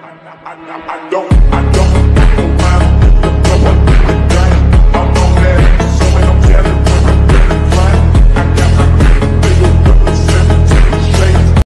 I don't, I don't